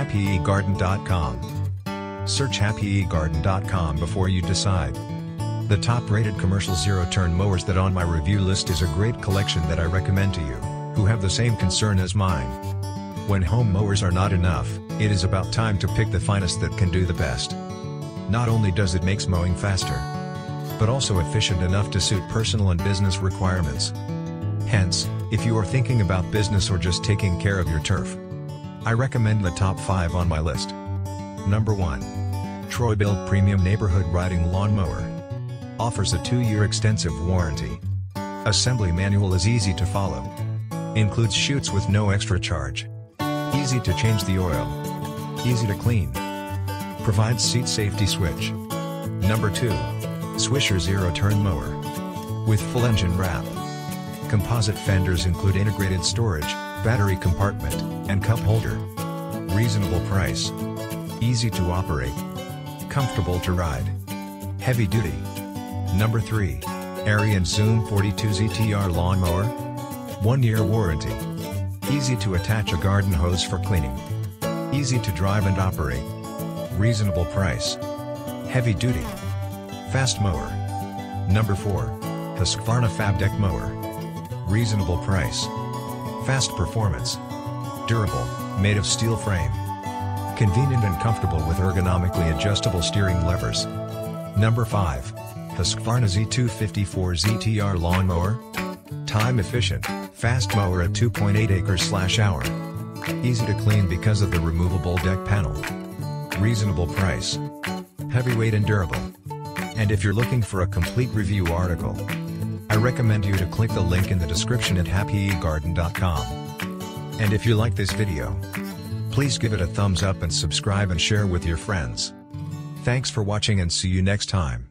happyygarden.com. Search happyygarden.com before you decide. The top-rated commercial zero-turn mowers that on my review list is a great collection that I recommend to you, who have the same concern as mine. When home mowers are not enough, it is about time to pick the finest that can do the best. Not only does it makes mowing faster, but also efficient enough to suit personal and business requirements. Hence, if you are thinking about business or just taking care of your turf, I recommend the top 5 on my list. Number 1. Troy-Bilt Premium Neighborhood Riding Lawn Mower offers a 2-year extensive warranty. Assembly manual is easy to follow. Includes chutes with no extra charge. Easy to change the oil. Easy to clean. Provides seat safety switch. Number 2. Swisher Zero Turn Mower. With full engine wrap. Composite fenders include integrated storage, battery compartment, and cup holder. Reasonable price. Easy to operate. Comfortable to ride. Heavy duty. Number 3. Ariens Zoom 42 ZTR Lawnmower. 1 year warranty. Easy to attach a garden hose for cleaning. Easy to drive and operate. Reasonable price. Heavy duty. Fast mower. Number 4. Husqvarna Fab Deck Mower. Reasonable price. Fast performance. Durable, made of steel frame. Convenient and comfortable with ergonomically adjustable steering levers. Number 5. Husqvarna Z254 ZTR Lawnmower. Time efficient, fast mower at 2.8 acres slash hour. Easy to clean because of the removable deck panel. Reasonable price. Heavyweight and durable. And if you're looking for a complete review article, I recommend you to click the link in the description at happyygarden.com. And if you like this video, please give it a thumbs up and subscribe and share with your friends. Thanks for watching and see you next time.